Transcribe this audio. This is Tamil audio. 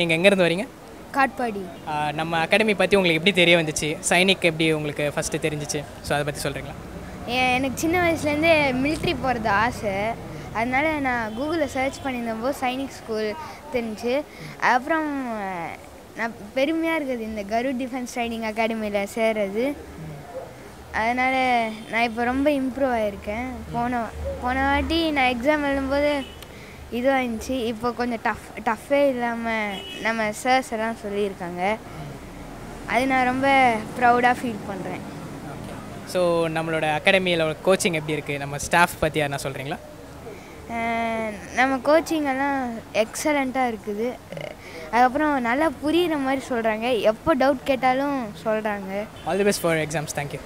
நீங்கள் எங்கேருந்து வரீங்க? காட்பாடி. நம்ம அகாடமி பற்றி உங்களுக்கு எப்படி தெரிய வந்துச்சு? சைனிக் எப்படி உங்களுக்கு ஃபஸ்ட்டு தெரிஞ்சிச்சு? ஸோ அதை பற்றி சொல்கிறீங்களா எனக்கு சின்ன வயசுலேருந்தே மிலிட்ரி போகிறது ஆசை. அதனால நான் கூகுளில் சர்ச் பண்ணியிருந்தப்போ சைனிக் ஸ்கூல் தெரிஞ்சு. அப்புறம் நான் பெருமையாக இருக்குது இந்த கருட் டிஃபென்ஸ் ட்ரைனிங் அகாடமியில் சேர்றது. அதனால் நான் இப்போ ரொம்ப இம்ப்ரூவ் ஆகியிருக்கேன் போன போன வாட்டி நான் எக்ஸாம் எழுதும்போது இதுவாக இருந்துச்சு இப்போ கொஞ்சம் டஃப் டஃப்பே இல்லாமல் நம்ம சர்ஸ் எல்லாம் சொல்லியிருக்காங்க. அது நான் ரொம்ப ப்ரௌடாக ஃபீல் பண்ணுறேன் ஸோ நம்மளோட அகாடமியில் கோச்சிங் எப்படி இருக்குது நம்ம ஸ்டாஃப் பற்றி யாருன்னா சொல்கிறீங்களா நம்ம கோச்சிங் எல்லாம் எக்ஸலண்ட்டாக இருக்குது. அதுக்கப்புறம் நல்லா புரிகிற மாதிரி சொல்கிறாங்க எப்போ டவுட் கேட்டாலும் சொல்கிறாங்க all the best for exams thank you